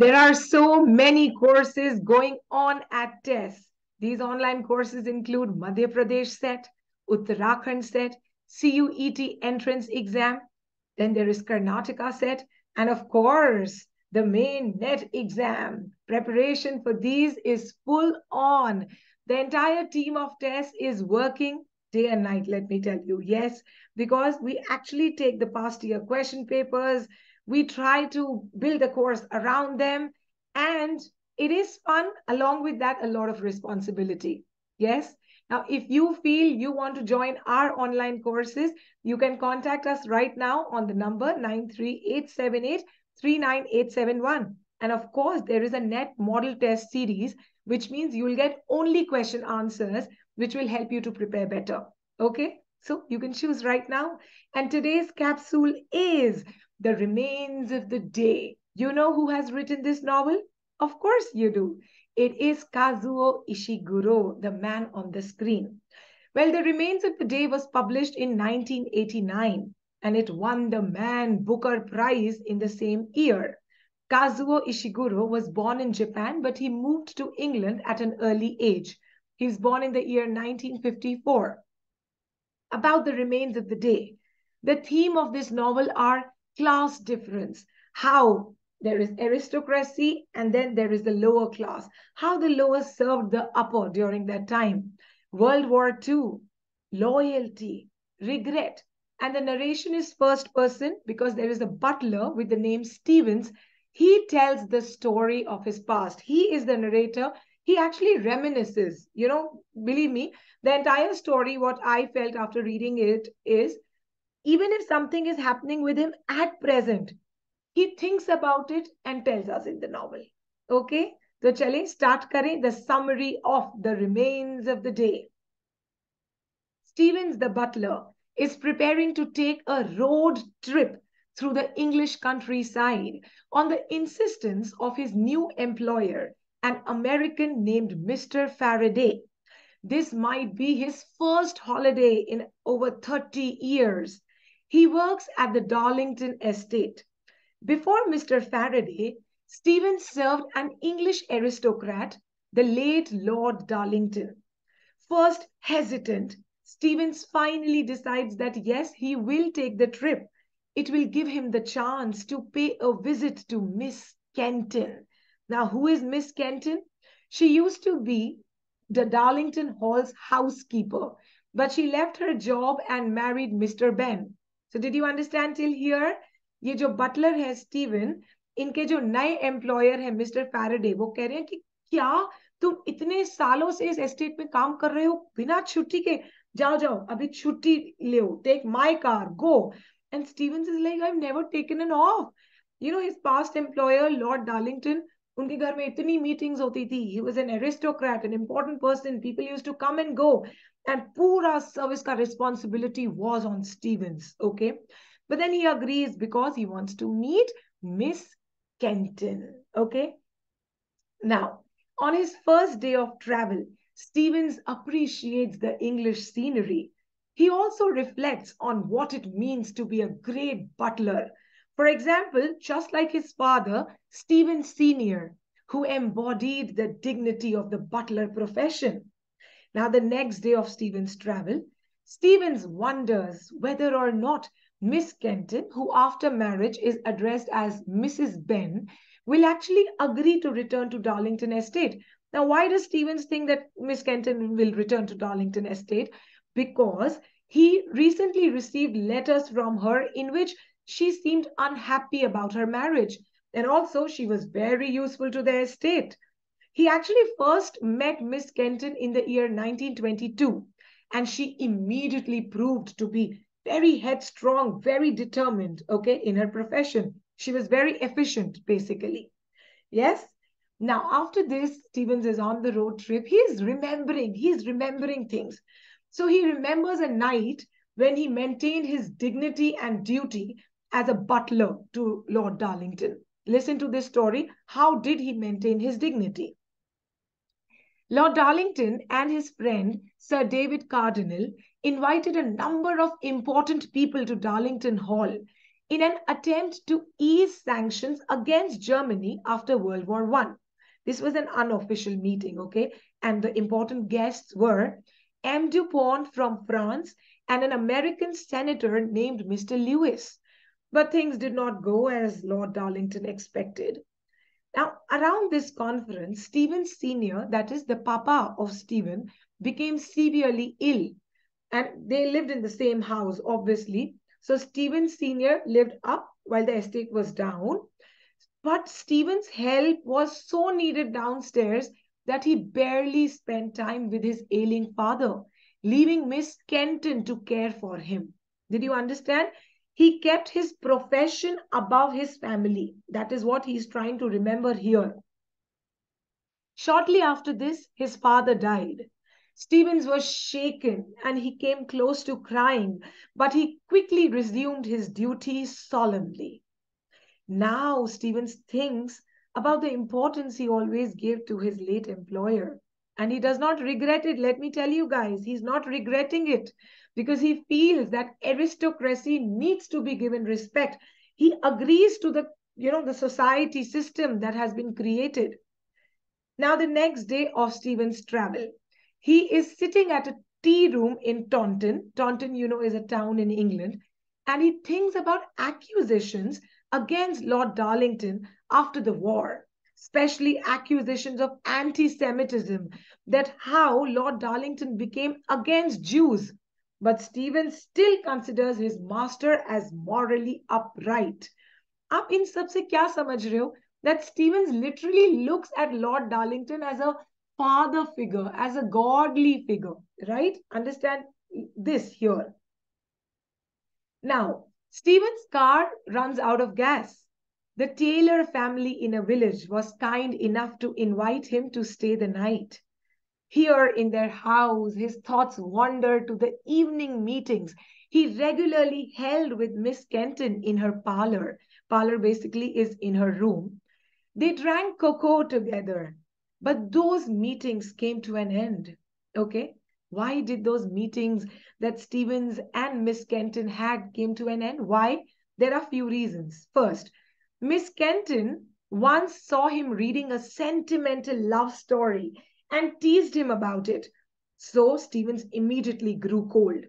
There are so many courses going on at TES. These online courses include Madhya Pradesh set, Uttarakhand set, CUET entrance exam. Then there is Karnataka set. And of course, the main NET exam. Preparation for these is full on. The entire team of TES is working day and night, let me tell you. Yes, because we actually take the past year question papers, we try to build a course around them, and it is fun. Along with that, a lot of responsibility. Yes. Now, if you feel you want to join our online courses, you can contact us right now on the number 93878 39871. And of course, there is a net model test series, which means you will get only question answers, which will help you to prepare better. Okay, so you can choose right now. And today's capsule is The Remains of the Day. You know who has written this novel? Of course you do. It is Kazuo Ishiguro, the man on the screen. Well, The Remains of the Day was published in 1989 and it won the Man Booker Prize in the same year. Kazuo Ishiguro was born in Japan, but he moved to England at an early age. He was born in the year 1954. About the remains of the day. The theme of this novel are class difference, how there is aristocracy and then there is the lower class, how the lower served the upper during that time, World War II, loyalty, regret, and the narration is first person because there is a butler with the name Stevens. He tells the story of his past. He is the narrator. He actually reminisces. You know, believe me, the entire story, what I felt after reading it is even if something is happening with him at present, he thinks about it and tells us in the novel. Okay? So, chale, start kare the summary of the remains of the day. Stevens, the butler, is preparing to take a road trip through the English countryside on the insistence of his new employer, an American named Mr. Farraday. This might be his first holiday in over 30 years. He works at the Darlington estate. Before Mr. Farraday, Stevens served an English aristocrat, the late Lord Darlington. First hesitant, Stevens finally decides that yes, he will take the trip. It will give him the chance to pay a visit to Miss Kenton. Now, who is Miss Kenton? She used to be the Darlington Hall's housekeeper, but she left her job and married Mr. Benn. So did you understand till here? ये जो Buttler है Steven इनके जो नए employer है mister Faraday वो कह रहे हैं कि क्या तुम इतने सालों से इस एस्टेट में काम कर रहे हो? बिना छुट्टी के। जाओ जाओ, अभी छुट्टी ले take my car go and Steven is like I never taken an off you know his past employer Lord Darlington उनके घर में इतनी मीटिंग्स होती थी। He was an aristocrat an important person people used to come and go And pura service car responsibility was on Stevens. Okay. But then he agrees because he wants to meet Miss Kenton. Okay. Now, on his first day of travel, Stevens appreciates the English scenery. He also reflects on what it means to be a great butler. For example, just like his father, Stevens Sr., who embodied the dignity of the butler profession. Now, the next day of Stevens' travel, Stevens wonders whether or not Miss Kenton, who after marriage is addressed as Mrs. Benn, will actually agree to return to Darlington Estate now, why does Stevens think that Miss Kenton will return to Darlington Estate? Because he recently received letters from her in which she seemed unhappy about her marriage. And also, she was very useful to the estate. He actually first met Miss Kenton in the year 1922, and she immediately proved to be very headstrong, very determined, okay, in her profession. She was very efficient, basically. Yes, now, after this, Stevens is on the road trip. He's remembering, he's remembering things. So he remembers a night when he maintained his dignity and duty as a butler to Lord Darlington. Listen to this story. How did he maintain his dignity? Lord Darlington and his friend, Sir David Cardinal, invited a number of important people to Darlington Hall, in an attempt to ease sanctions against Germany after World War I. This was an unofficial meeting, okay? And the important guests were M. DuPont from France and an American senator named Mr. Lewis. But things did not go as Lord Darlington expected. Now, around this conference, Stephen Sr., that is the papa of Stephen, became severely ill. And they lived in the same house, obviously. So Stephen Sr. lived up while the estate was down. But Stephen's help was so needed downstairs that he barely spent time with his ailing father, leaving Miss Kenton to care for him. Did you understand? He kept his profession above his family. That is what he is trying to remember here. Shortly after this, his father died. Stevens was shaken and he came close to crying, but he quickly resumed his duties solemnly. Now Stevens thinks about the importance he always gave to his late employer. And he does not regret it. Let me tell you guys, he's not regretting it because he feels that aristocracy needs to be given respect. He agrees to the, you know, the society system that has been created. Now, the next day of Stevens' travel, he is sitting at a tea room in Taunton. Taunton, you know, is a town in England. And he thinks about accusations against Lord Darlington after the war, especially accusations of anti-Semitism, that how Lord Darlington became against Jews. But Stephen still considers his master as morally upright. आप इन सब से क्या समझ रहे हो? That Stevens literally looks at Lord Darlington as a father figure, as a godly figure, right? Understand this here. Now, Stephen's car runs out of gas. The Taylor family in a village was kind enough to invite him to stay the night. Here in their house, his thoughts wandered to the evening meetings he regularly held with Miss Kenton in her parlor. Parlor basically is in her room. They drank cocoa together. But those meetings came to an end. Okay. Why did those meetings that Stevens and Miss Kenton had came to an end? Why? There are few reasons. First, Miss Kenton once saw him reading a sentimental love story and teased him about it. So Stevens immediately grew cold.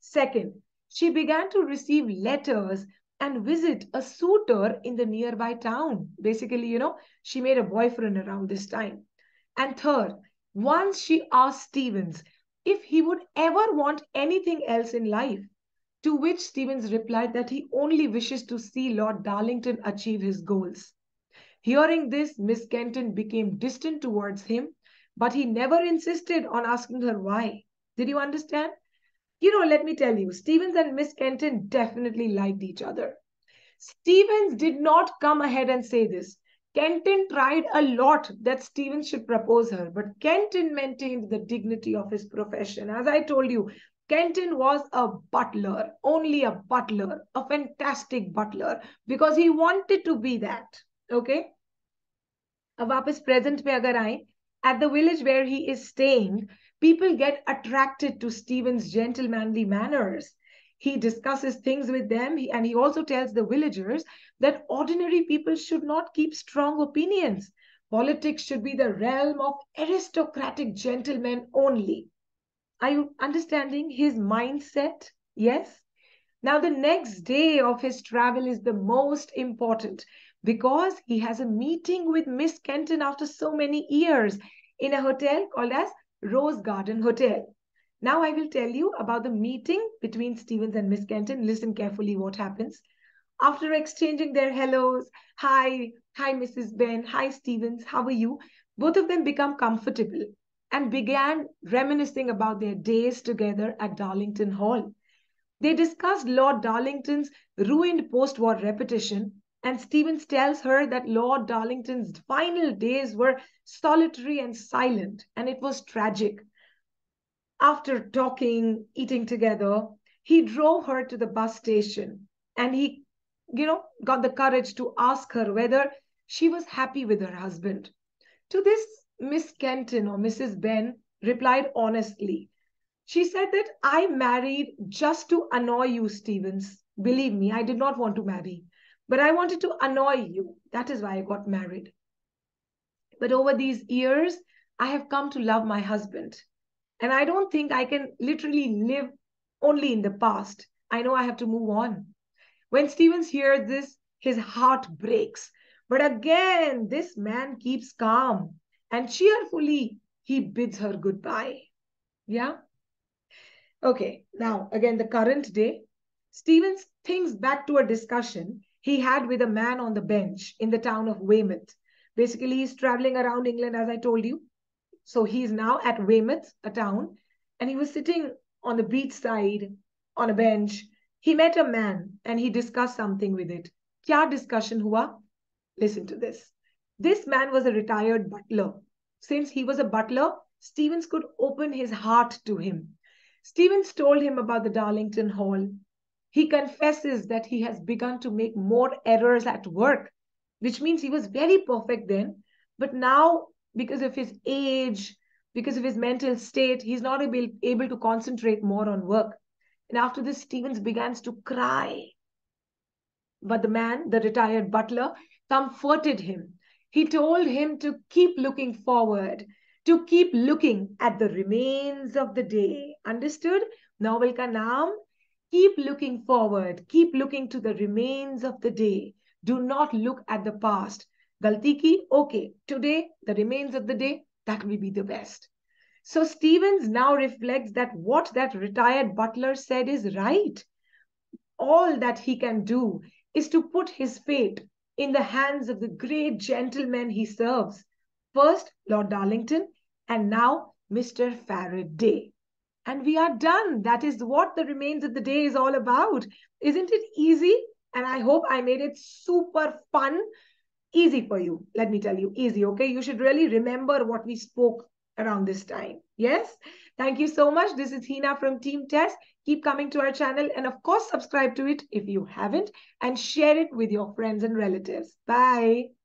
Second, she began to receive letters and visit a suitor in the nearby town. Basically, you know, she made a boyfriend around this time. And third, once she asked Stevens if he would ever want anything else in life, to which Stevens replied that he only wishes to see Lord Darlington achieve his goals. Hearing this, Miss Kenton became distant towards him, but he never insisted on asking her why. Did you understand? You know, let me tell you, Stevens and Miss Kenton definitely liked each other. Stevens did not come ahead and say this. Kenton tried a lot that Stevens should propose her, but Kenton maintained the dignity of his profession. As I told you, Kenton was a butler, only a butler, a fantastic butler, because he wanted to be that. Okay? अब आप इस present पे अगर आए, at the village where he is staying, people get attracted to Stephen's gentlemanly manners. He discusses things with them and he also tells the villagers that ordinary people should not keep strong opinions. Politics should be the realm of aristocratic gentlemen only. are you understanding his mindset? Yes? Now, the next day of his travel is the most important because he has a meeting with Miss Kenton after so many years in a hotel called as Rose Garden Hotel. Now I will tell you about the meeting between Stevens and Miss Kenton. Listen carefully what happens. After exchanging their hellos, hi, hi Mrs. Benn, hi Stevens, how are you? Both of them become comfortable and began reminiscing about their days together at Darlington Hall. They discussed Lord Darlington's ruined post-war reputation and Stevens tells her that Lord Darlington's final days were solitary and silent and it was tragic after talking, eating together, he drove her to the bus station and he, you know, got the courage to ask her whether she was happy with her husband. To this, Miss Kenton or Mrs. Benn replied honestly. She said that I married just to annoy you, Stevens. Believe me, I did not want to marry, but I wanted to annoy you. That is why I got married. But over these years, I have come to love my husband. And I don't think I can literally live only in the past. I know I have to move on. When Stevens hears this, his heart breaks. But again, this man keeps calm and cheerfully he bids her goodbye. Yeah? Okay, now again, the current day. Stevens thinks back to a discussion he had with a man on the bench in the town of Weymouth. Basically, he's traveling around England, as I told you. So he's now at Weymouth, a town, and he was sitting on the beach side on a bench. He met a man and he discussed something with it. Kya discussion hua? Listen to this. This man was a retired butler. Since he was a butler, Stevens could open his heart to him. Stevens told him about the Darlington Hall. He confesses that he has begun to make more errors at work, which means he was very perfect then. But now, because of his age, because of his mental state, he's not able, able to concentrate more on work. And after this, Stevens begins to cry. But the man, the retired butler, comforted him. He told him to keep looking forward, to keep looking at the remains of the day. Understood? Novel ka naam? Keep looking forward. Keep looking to the remains of the day. Do not look at the past. Galti ki? Okay. Today, the remains of the day, that will be the best. So Stevens now reflects that what that retired butler said is right. All that he can do is to put his fate in the hands of the great gentlemen he serves. First, Lord Darlington, and now Mr. Farraday. And we are done. That is what the remains of the day is all about. Isn't it easy? And I hope I made it super fun. Easy for you. Let me tell you, easy. Okay. You should really remember what we spoke around this time. Yes. Thank you so much. This is Hina from Team Test. Keep coming to our channel and of course subscribe to it if you haven't and share it with your friends and relatives. Bye.